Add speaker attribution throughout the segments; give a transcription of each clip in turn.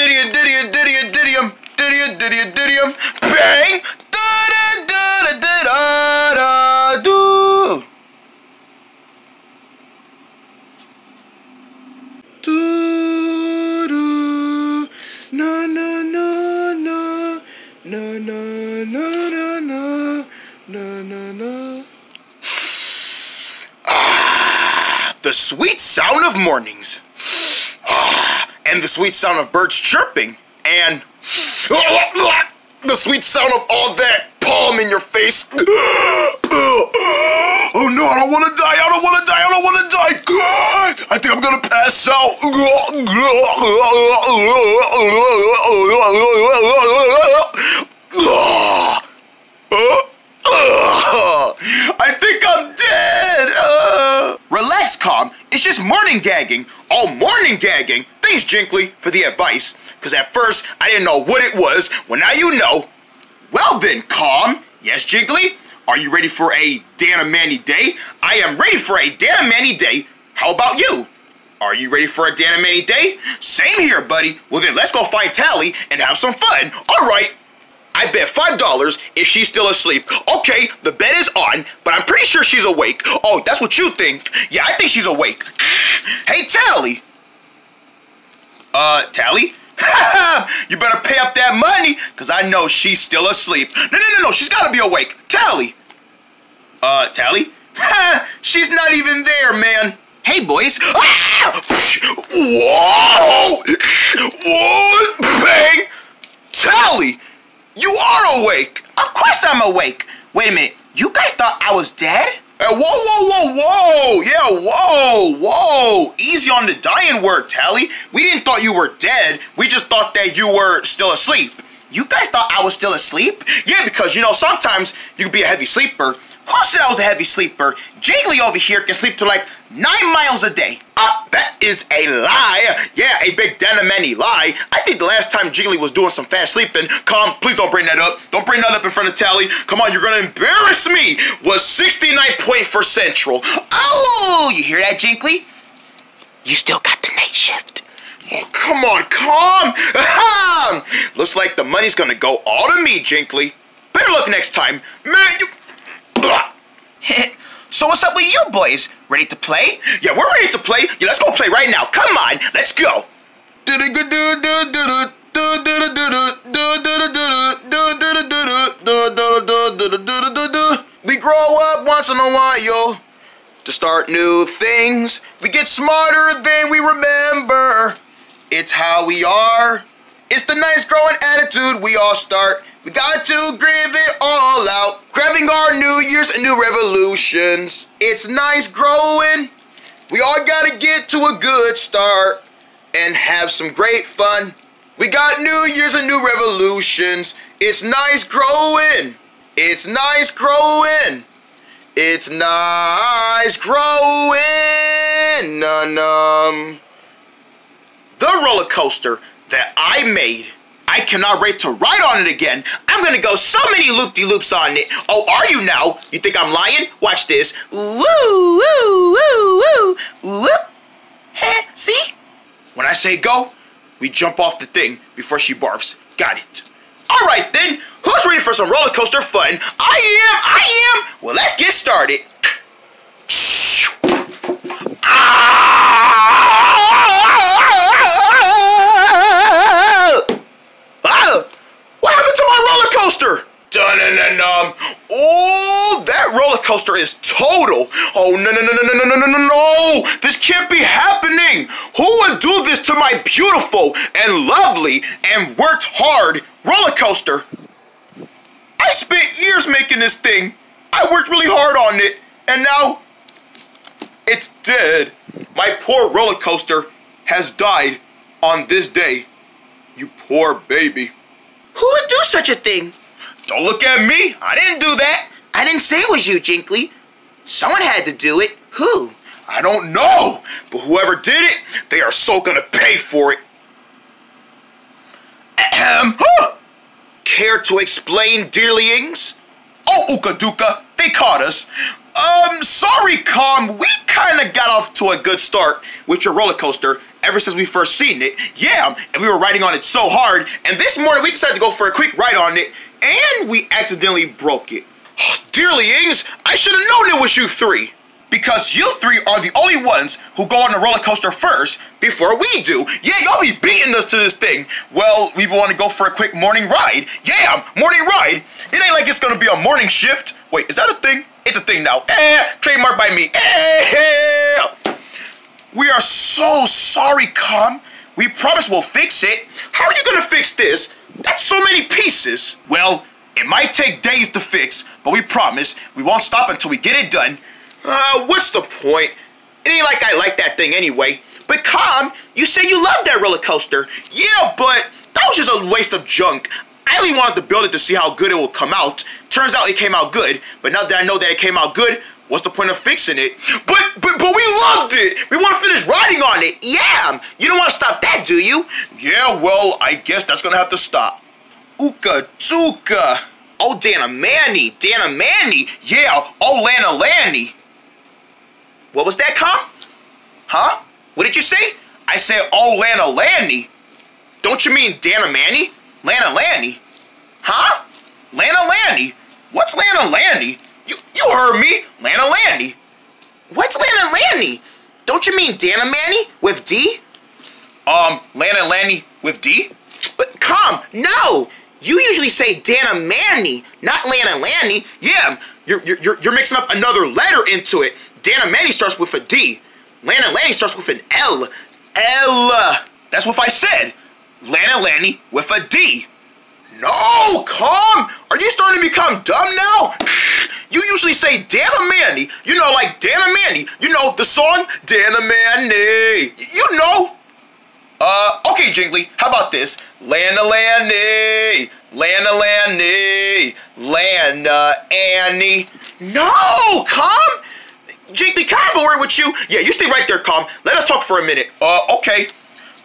Speaker 1: Didium, didium, didium, didium, didium, didium, didium, bang! Da da da da da Na na na na na na na na. Ah, the sweet sound of mornings. Ah, and the sweet sound of birds chirping. And the sweet sound of all that palm in your face. Oh no, I don't want to die. I don't want to die. I don't want to die. I think I'm going to pass out. just morning gagging. All morning gagging. Thanks, Jinkly, for the advice. Because at first, I didn't know what it was. Well, now you know. Well then, calm. Yes, Jinkly? Are you ready for a Dana Manny day? I am ready for a Dana Manny day. How about you? Are you ready for a Dana Manny day? Same here, buddy. Well then, let's go find Tally and have some fun. All right. I bet $5 if she's still asleep. Okay, the bet is on, but I'm pretty sure she's awake. Oh, that's what you think. Yeah, I think she's awake. Hey, Tally. Uh, Tally? you better pay up that money, because I know she's still asleep. No, no, no, no, she's got to be awake. Tally. Uh, Tally? she's not even there, man. Hey, boys. Whoa! Whoa! Bang! Tally! You are awake! Of course I'm awake! Wait a minute, you guys thought I was dead? Hey, whoa, whoa, whoa, whoa! Yeah, whoa, whoa! Easy on the dying word, Tally. We didn't thought you were dead. We just thought that you were still asleep. You guys thought I was still asleep? Yeah, because, you know, sometimes you can be a heavy sleeper. Said I was a heavy sleeper? Jiggly over here can sleep to like nine miles a day. Uh, that is a lie. Yeah, a big Danamanny lie. I think the last time Jiggly was doing some fast sleeping, calm, please don't bring that up. Don't bring that up in front of Tally. Come on, you're gonna embarrass me. Was 69 point for Central. Oh, you hear that, Jinkly? You still got the night shift. Oh, come on, calm. Looks like the money's gonna go all to me, Jinkly. Better luck next time. Man, you... so what's up with you boys? Ready to play? Yeah, we're ready to play. Yeah, let's go play right now. Come on, let's go. We grow up once in a while to start new things. We get smarter than we remember. It's how we are. It's the nice growing attitude we all start. We got to grive it all out. Grabbing our New Year's and new revolutions. It's nice growing. We all gotta get to a good start and have some great fun. We got New Year's and new revolutions. It's nice growing. It's nice growing. It's nice growing. Num num. The roller coaster that I made. I cannot wait to ride on it again. I'm gonna go so many loop-de-loops on it. Oh, are you now? You think I'm lying? Watch this. Woo, woo, woo, woo, whoop. Heh, see? When I say go, we jump off the thing before she barfs. Got it. All right then, who's ready for some roller coaster fun? I am, I am. Well, let's get started. Ah! Ah! What happened to my roller coaster? Dun-dun-dun-dum. Oh, that roller coaster is total. Oh, no, no, no, no, no, no, no, no, no. This can't be happening. Who would do this to my beautiful and lovely and worked hard roller coaster? I spent years making this thing. I worked really hard on it. And now it's dead. My poor roller coaster has died on this day. You poor baby. Who would do such a thing? Don't look at me. I didn't do that. I didn't say it was you, Jinkly. Someone had to do it. Who? I don't know, but whoever did it, they are so gonna pay for it. Ahem. Huh. Care to explain, dearlyings? Oh, Uka Duka, they caught us. Um, sorry, Calm. We kind of got off to a good start with your roller coaster ever since we first seen it. Yeah, and we were riding on it so hard, and this morning we decided to go for a quick ride on it, and we accidentally broke it. Dearlyings, I should have known it was you three. Because you three are the only ones who go on the roller coaster first before we do. Yeah, y'all be beating us to this thing. Well, we want to go for a quick morning ride. Yeah, morning ride. It ain't like it's gonna be a morning shift. Wait, is that a thing? It's a thing now. Eh, trademark by me. Eh. We are so sorry, Calm. We promise we'll fix it. How are you gonna fix this? That's so many pieces. Well, it might take days to fix, but we promise we won't stop until we get it done. Uh, what's the point? It ain't like I like that thing anyway. But Calm, you say you love that roller coaster. Yeah, but that was just a waste of junk. I only wanted to build it to see how good it will come out. Turns out it came out good, but now that I know that it came out good, what's the point of fixing it? But but but we loved it. We want to finish riding on it. Yeah, you don't want to stop that, do you? Yeah, well, I guess that's gonna have to stop. Uka Tuka. Oh, Dana Manny, Dana Manny. Yeah, oh Lana Lanny. What was that, Com? Huh? What did you say? I said, oh, Lana Lanny. Don't you mean Dana Manny? Lana Lanny? Huh? Lana Lanny? What's Lana Lanny? You, you heard me. Lana Lanny. What's Lana Lanny? Don't you mean Dana Manny with D? Um, Lana Lanny with D? But Calm, no! You usually say Dana Manny, not Lana Lanny. Yeah, you're, you're, you're mixing up another letter into it. Dana Manny starts with a D. Lana Lanny starts with an L. L. That's what I said. Lana Lanny with a D. No, calm. Are you starting to become dumb now? You usually say Dana Manny. You know, like Dana Manny. You know the song Dana Manny. You know. Uh, okay, Jingly, how about this? Lana Lanny, Lana Lanny, Lana Annie. No, calm. Jingly, can I have a word with you? Yeah, you stay right there, calm. Let us talk for a minute. Uh, okay.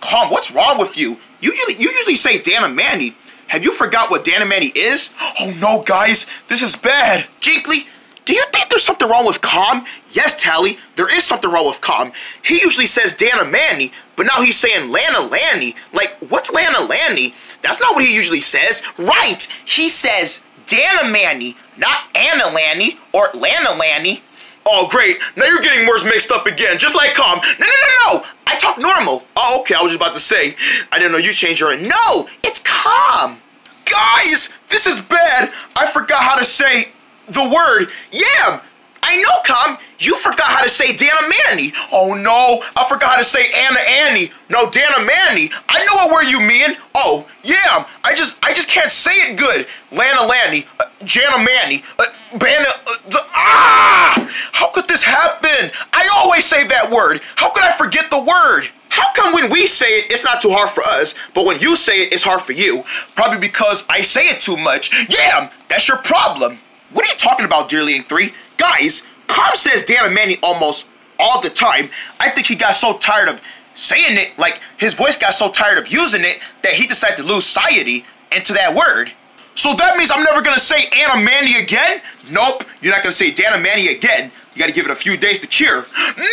Speaker 1: Calm, what's wrong with you? You, you, you usually say Dana Manny. Have you forgot what Dana Manny is? Oh no, guys, this is bad. Jingly, do you think there's something wrong with Calm? Yes, Tally, there is something wrong with Calm. He usually says Dana Manny, but now he's saying Lana Lanny. Like, what's Lana Lanny? That's not what he usually says. Right, he says Dana Manny, not Anna Lanny or Lana Lanny. Oh, great. Now you're getting words mixed up again, just like Calm. No, no, no, no. I talk normal. Oh, okay, I was just about to say. I didn't know you changed your... No, it's Calm. Guys, this is bad. I forgot how to say the word. Yeah, I know, Calm. You forgot how to say Dana Manny. Oh no, I forgot how to say Anna Annie. No, Dana Manny. I know what word you mean. Oh, yeah, I just I just can't say it good. Lana Lanny, uh, Jana Manny, uh, uh, ah! How could this happen? I always say that word. How could I forget the word? How come when we say it, it's not too hard for us, but when you say it, it's hard for you? Probably because I say it too much. Yeah, that's your problem. What are you talking about, Dearly Dearling 3? Guys, Calm says Dana Manny almost all the time. I think he got so tired of saying it, like his voice got so tired of using it, that he decided to lose society into that word. So that means I'm never gonna say Anna Manny again? Nope, you're not gonna say Dana Manny again. You gotta give it a few days to cure. No!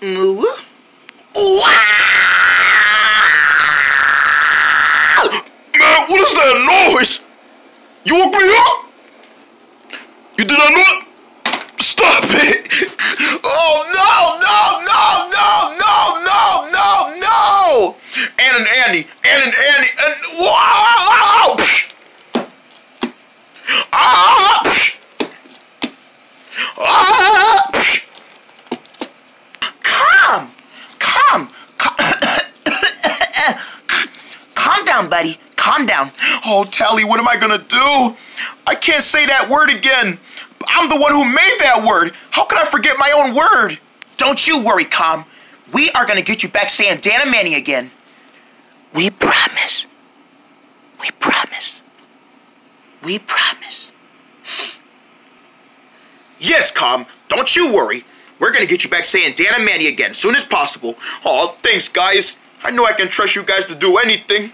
Speaker 1: Wow! Man, what is that noise? You woke me up? You did not Stop it! Oh no, no, no, no, no, no, no, no! Ann and Annie, Ann and Annie, and wow! Ah! Ah! Calm! Calm! Calm down, buddy. Calm down. Oh, Tally, what am I gonna do? I can't say that word again. I'm the one who made that word. How could I forget my own word? Don't you worry, Calm. we are gonna get you back saying Dan and Manny again.
Speaker 2: We promise. We promise.
Speaker 1: We promise. Yes, Calm. don't you worry. We're gonna get you back saying Dan and Manny again soon as possible. Oh, thanks, guys. I know I can trust you guys to do anything.